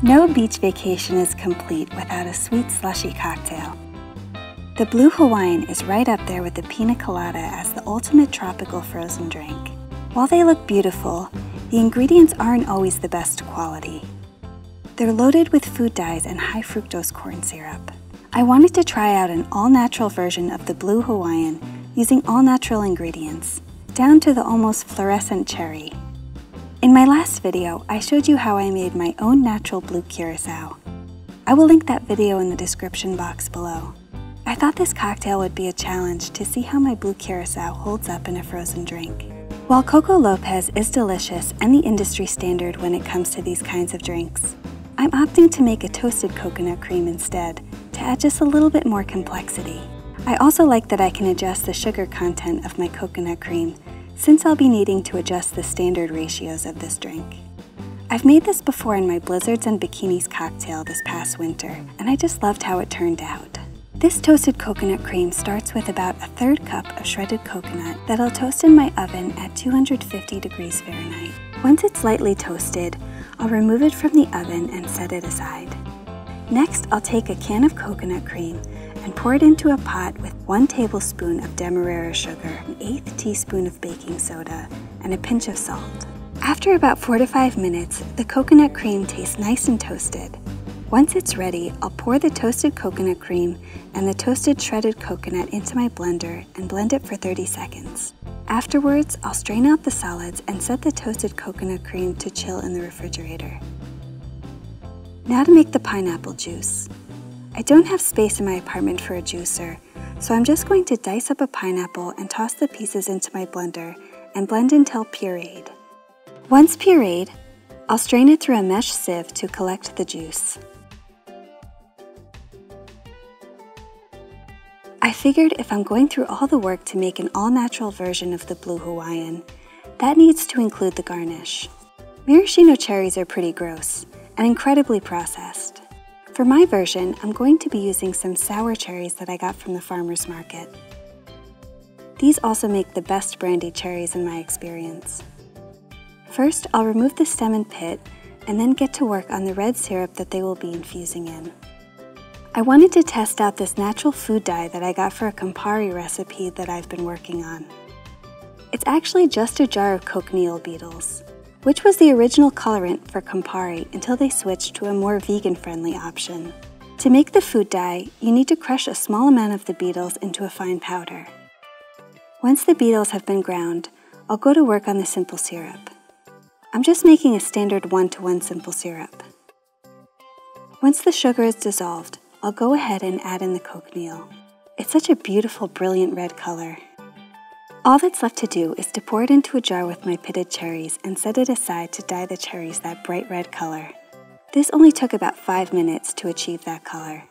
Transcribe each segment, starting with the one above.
No beach vacation is complete without a sweet slushy cocktail. The Blue Hawaiian is right up there with the Pina Colada as the ultimate tropical frozen drink. While they look beautiful, the ingredients aren't always the best quality. They're loaded with food dyes and high fructose corn syrup. I wanted to try out an all-natural version of the Blue Hawaiian using all-natural ingredients, down to the almost fluorescent cherry. In my last video, I showed you how I made my own natural blue curacao. I will link that video in the description box below. I thought this cocktail would be a challenge to see how my blue curacao holds up in a frozen drink. While Coco Lopez is delicious and the industry standard when it comes to these kinds of drinks, I'm opting to make a toasted coconut cream instead to add just a little bit more complexity. I also like that I can adjust the sugar content of my coconut cream since I'll be needing to adjust the standard ratios of this drink. I've made this before in my Blizzards and Bikinis cocktail this past winter, and I just loved how it turned out. This toasted coconut cream starts with about a third cup of shredded coconut that I'll toast in my oven at 250 degrees Fahrenheit. Once it's lightly toasted, I'll remove it from the oven and set it aside. Next, I'll take a can of coconut cream and pour it into a pot with one tablespoon of demerara sugar, an eighth teaspoon of baking soda, and a pinch of salt. After about four to five minutes, the coconut cream tastes nice and toasted. Once it's ready, I'll pour the toasted coconut cream and the toasted shredded coconut into my blender and blend it for 30 seconds. Afterwards, I'll strain out the solids and set the toasted coconut cream to chill in the refrigerator. Now to make the pineapple juice. I don't have space in my apartment for a juicer, so I'm just going to dice up a pineapple and toss the pieces into my blender and blend until pureed. Once pureed, I'll strain it through a mesh sieve to collect the juice. I figured if I'm going through all the work to make an all-natural version of the Blue Hawaiian, that needs to include the garnish. Maraschino cherries are pretty gross and incredibly processed. For my version, I'm going to be using some sour cherries that I got from the farmer's market. These also make the best brandy cherries in my experience. First, I'll remove the stem and pit, and then get to work on the red syrup that they will be infusing in. I wanted to test out this natural food dye that I got for a Campari recipe that I've been working on. It's actually just a jar of cochineal beetles which was the original colorant for Campari until they switched to a more vegan-friendly option. To make the food dye, you need to crush a small amount of the beetles into a fine powder. Once the beetles have been ground, I'll go to work on the simple syrup. I'm just making a standard one-to-one -one simple syrup. Once the sugar is dissolved, I'll go ahead and add in the cochineal. It's such a beautiful, brilliant red color. All that's left to do is to pour it into a jar with my pitted cherries and set it aside to dye the cherries that bright red color. This only took about 5 minutes to achieve that color.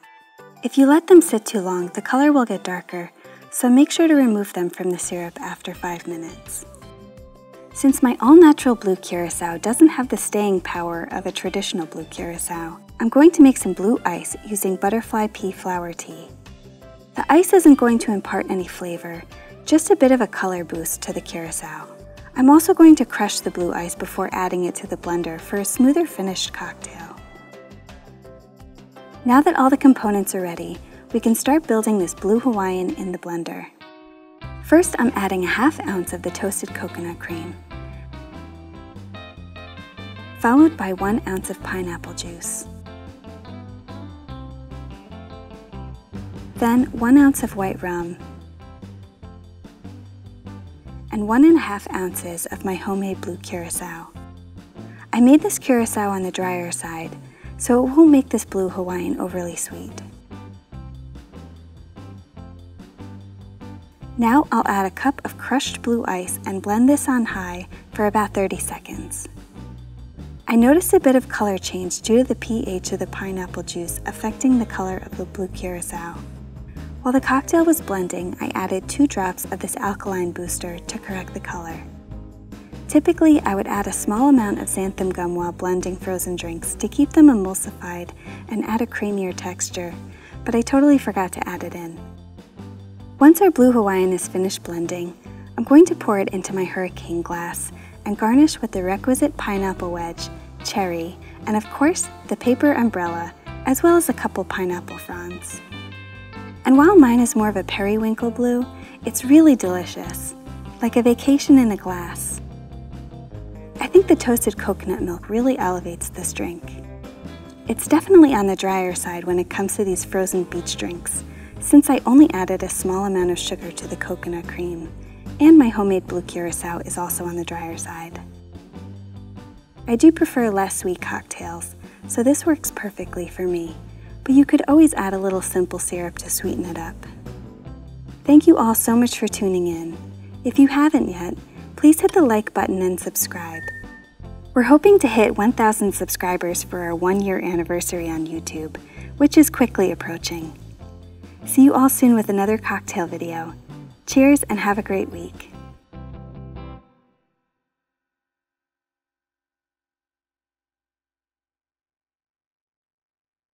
If you let them sit too long, the color will get darker, so make sure to remove them from the syrup after 5 minutes. Since my all-natural blue curacao doesn't have the staying power of a traditional blue curacao, I'm going to make some blue ice using butterfly pea flower tea. The ice isn't going to impart any flavor, just a bit of a color boost to the curacao. I'm also going to crush the blue ice before adding it to the blender for a smoother finished cocktail. Now that all the components are ready, we can start building this blue Hawaiian in the blender. First, I'm adding a half ounce of the toasted coconut cream, followed by one ounce of pineapple juice. Then one ounce of white rum and one and a half ounces of my homemade blue curacao. I made this curacao on the drier side, so it won't make this blue Hawaiian overly sweet. Now I'll add a cup of crushed blue ice and blend this on high for about 30 seconds. I noticed a bit of color change due to the pH of the pineapple juice affecting the color of the blue curacao. While the cocktail was blending, I added two drops of this alkaline booster to correct the color. Typically, I would add a small amount of xanthan gum while blending frozen drinks to keep them emulsified and add a creamier texture, but I totally forgot to add it in. Once our Blue Hawaiian is finished blending, I'm going to pour it into my hurricane glass and garnish with the requisite pineapple wedge, cherry, and of course, the paper umbrella, as well as a couple pineapple fronds. And while mine is more of a periwinkle blue, it's really delicious, like a vacation in a glass. I think the toasted coconut milk really elevates this drink. It's definitely on the drier side when it comes to these frozen beach drinks, since I only added a small amount of sugar to the coconut cream, and my homemade blue curacao is also on the drier side. I do prefer less sweet cocktails, so this works perfectly for me, but you could always add a little simple syrup to sweeten it up. Thank you all so much for tuning in. If you haven't yet, please hit the like button and subscribe. We're hoping to hit 1,000 subscribers for our one year anniversary on YouTube, which is quickly approaching. See you all soon with another cocktail video. Cheers and have a great week.